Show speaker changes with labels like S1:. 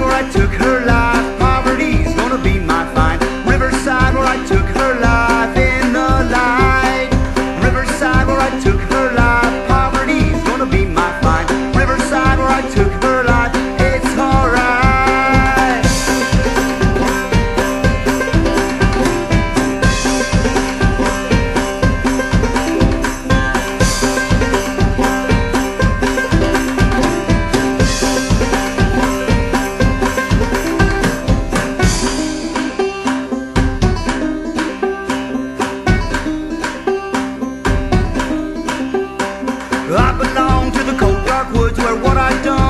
S1: before I took her life. words were what I'd done.